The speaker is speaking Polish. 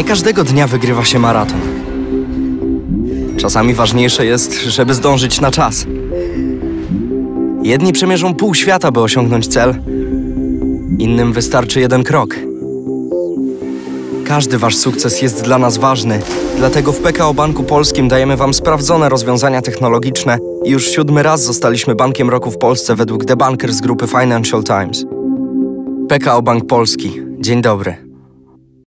Nie każdego dnia wygrywa się maraton. Czasami ważniejsze jest, żeby zdążyć na czas. Jedni przemierzą pół świata, by osiągnąć cel, innym wystarczy jeden krok. Każdy wasz sukces jest dla nas ważny, dlatego w PKO Banku Polskim dajemy wam sprawdzone rozwiązania technologiczne i już siódmy raz zostaliśmy Bankiem Roku w Polsce według The Banker z grupy Financial Times. PKO Bank Polski. Dzień dobry.